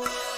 Whoa.